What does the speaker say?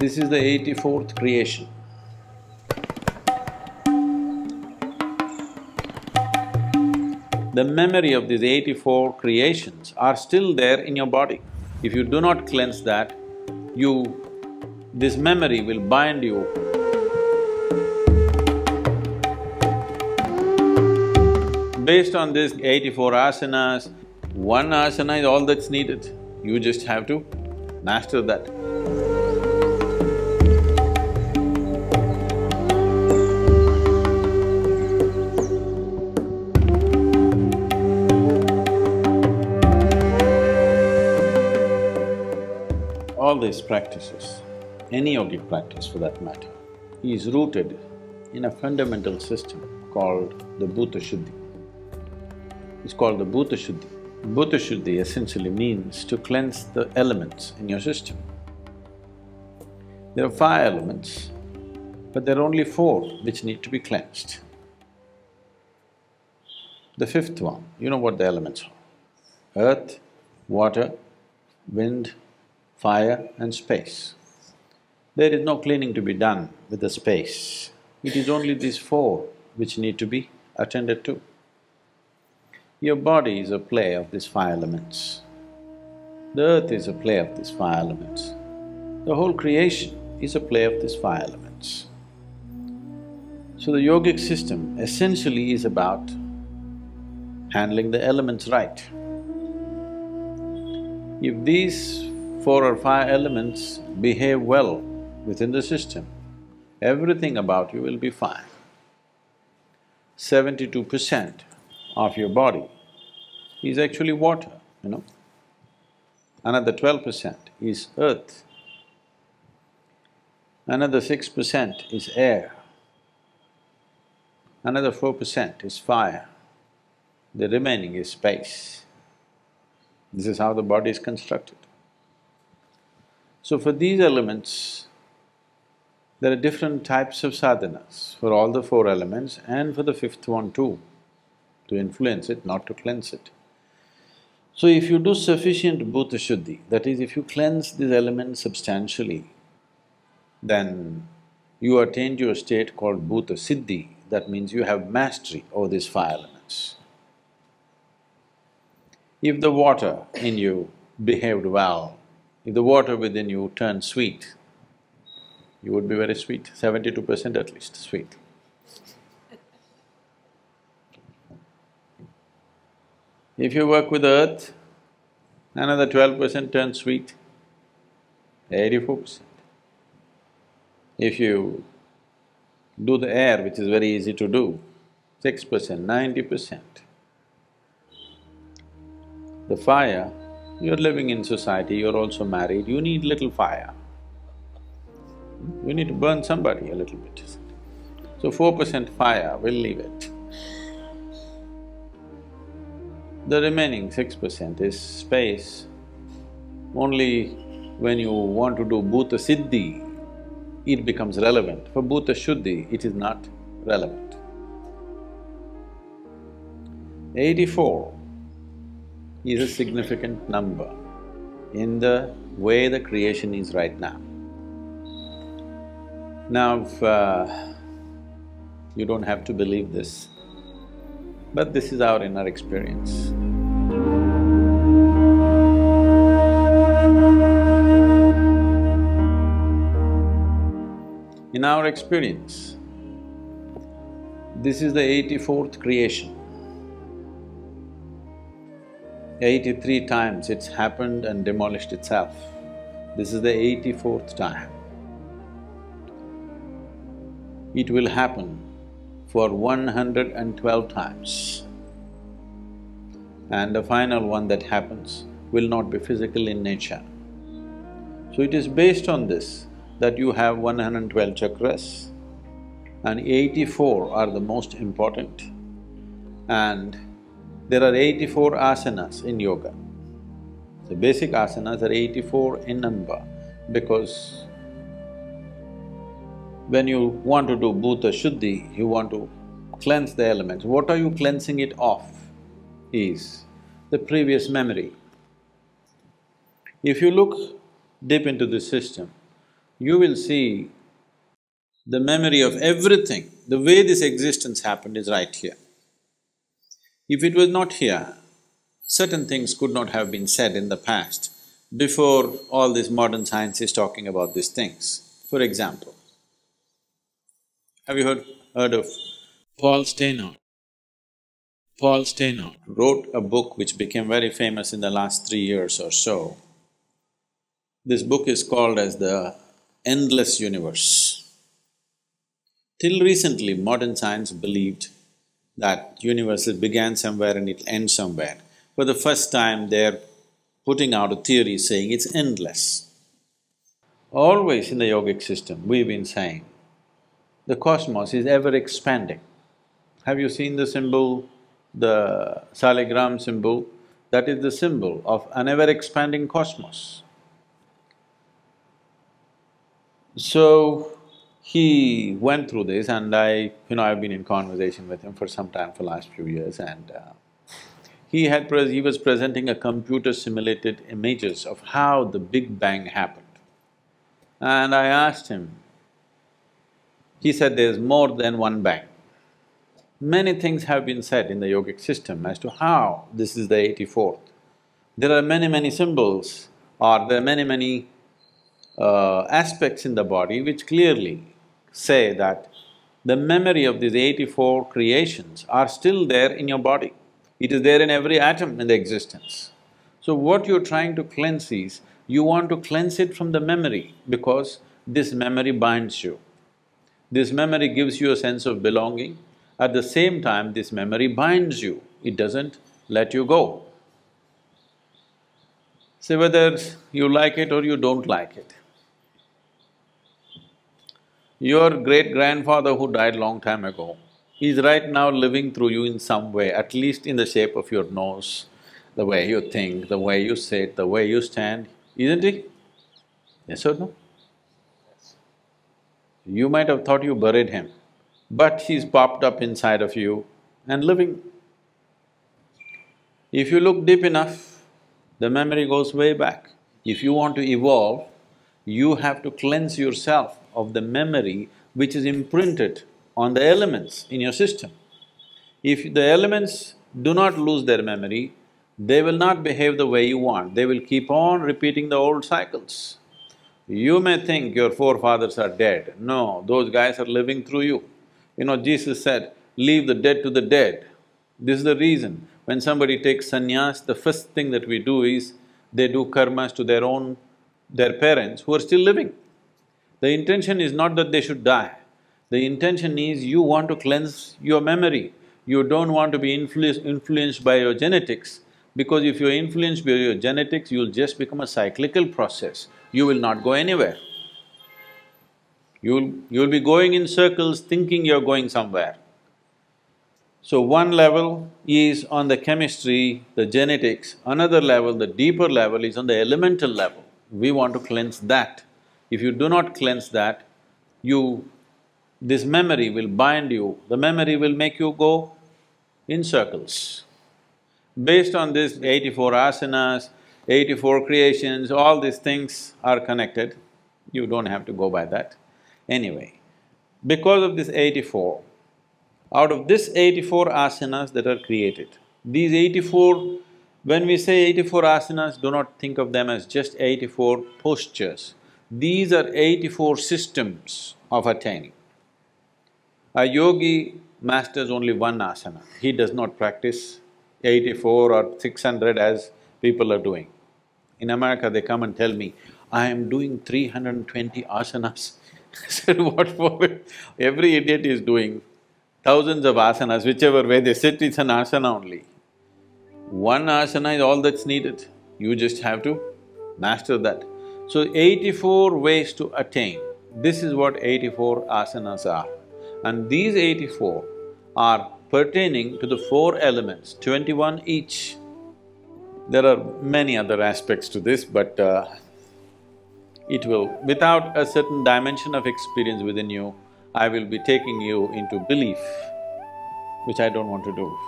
This is the eighty-fourth creation. The memory of these eighty-four creations are still there in your body. If you do not cleanse that, you… this memory will bind you. Based on this eighty-four asanas, one asana is all that's needed. You just have to master that. All these practices, any yogic practice for that matter, is rooted in a fundamental system called the Bhuta Shuddhi. It's called the Bhuta Shuddhi. Bhuta Shuddhi essentially means to cleanse the elements in your system. There are five elements, but there are only four which need to be cleansed. The fifth one, you know what the elements are? Earth, water, wind, fire and space. There is no cleaning to be done with the space. It is only these four which need to be attended to. Your body is a play of these five elements. The earth is a play of these five elements. The whole creation is a play of these five elements. So the yogic system essentially is about handling the elements right. If these four or five elements behave well within the system, everything about you will be fine. Seventy-two percent of your body is actually water, you know. Another twelve percent is earth. Another six percent is air. Another four percent is fire. The remaining is space. This is how the body is constructed. So for these elements, there are different types of sadhanas for all the four elements and for the fifth one too, to influence it, not to cleanse it. So if you do sufficient bhuta shuddhi, that is, if you cleanse these elements substantially, then you attain to a state called bhuta siddhi, that means you have mastery over these five elements. If the water in you behaved well, if the water within you turned sweet, you would be very sweet, seventy-two percent at least sweet. If you work with earth, another twelve percent turns sweet, eighty-four percent. If you do the air, which is very easy to do, six percent, ninety percent. The fire, you're living in society, you're also married, you need little fire. You need to burn somebody a little bit. So four percent fire, we'll leave it. The remaining six percent is space. Only when you want to do bhuta siddhi, it becomes relevant. For bhuta shuddhi, it is not relevant. Eighty-four is a significant number in the way the creation is right now. Now, if, uh, you don't have to believe this, but this is our inner experience. In our experience, this is the eighty-fourth creation. Eighty-three times it's happened and demolished itself. This is the eighty-fourth time. It will happen for one hundred and twelve times. And the final one that happens will not be physical in nature. So it is based on this that you have 112 chakras and 84 are the most important. And there are 84 asanas in yoga. The basic asanas are 84 in number because when you want to do bhuta shuddhi, you want to cleanse the elements. What are you cleansing it of is the previous memory. If you look deep into this system, you will see the memory of everything, the way this existence happened is right here. If it was not here, certain things could not have been said in the past before all this modern science is talking about these things. For example, have you heard, heard of Paul Steinhardt? Paul Steinhardt wrote a book which became very famous in the last three years or so. This book is called as the Endless Universe. Till recently, modern science believed that universe began somewhere and it ends somewhere. For the first time, they're putting out a theory saying it's endless. Always in the yogic system, we've been saying, the cosmos is ever expanding. Have you seen the symbol, the saligram symbol? That is the symbol of an ever expanding cosmos. So, he went through this and I, you know, I've been in conversation with him for some time for last few years and uh, he had he was presenting a computer simulated images of how the Big Bang happened. And I asked him, he said there's more than one bang. Many things have been said in the yogic system as to how this is the eighty-fourth. There are many, many symbols or there are many, many uh, aspects in the body which clearly say that the memory of these eighty-four creations are still there in your body. It is there in every atom in the existence. So what you're trying to cleanse is, you want to cleanse it from the memory because this memory binds you. This memory gives you a sense of belonging, at the same time this memory binds you, it doesn't let you go. Say whether you like it or you don't like it. Your great-grandfather who died long time ago is right now living through you in some way, at least in the shape of your nose, the way you think, the way you sit, the way you stand, isn't he? Yes or no? You might have thought you buried him, but he's popped up inside of you and living. If you look deep enough, the memory goes way back. If you want to evolve, you have to cleanse yourself of the memory which is imprinted on the elements in your system. If the elements do not lose their memory, they will not behave the way you want, they will keep on repeating the old cycles. You may think your forefathers are dead, no, those guys are living through you. You know, Jesus said, leave the dead to the dead. This is the reason, when somebody takes sannyas, the first thing that we do is, they do karmas to their own… their parents who are still living. The intention is not that they should die. The intention is you want to cleanse your memory. You don't want to be influ influenced by your genetics because if you're influenced by your genetics, you'll just become a cyclical process. You will not go anywhere. You'll… you'll be going in circles thinking you're going somewhere. So one level is on the chemistry, the genetics, another level, the deeper level is on the elemental level. We want to cleanse that. If you do not cleanse that, you… this memory will bind you, the memory will make you go in circles. Based on this eighty-four asanas, eighty-four creations, all these things are connected, you don't have to go by that. Anyway, because of this eighty-four, out of this eighty-four asanas that are created, these eighty-four, when we say eighty-four asanas, do not think of them as just eighty-four postures. These are eighty-four systems of attaining. A yogi masters only one asana, he does not practice eighty-four or six hundred as people are doing. In America, they come and tell me, I am doing three hundred and twenty asanas. I said, what for? Every idiot is doing thousands of asanas, whichever way they sit, it's an asana only. One asana is all that's needed, you just have to master that. So eighty-four ways to attain, this is what eighty-four asanas are. And these eighty-four are pertaining to the four elements, twenty-one each. There are many other aspects to this, but uh, it will… without a certain dimension of experience within you, I will be taking you into belief, which I don't want to do.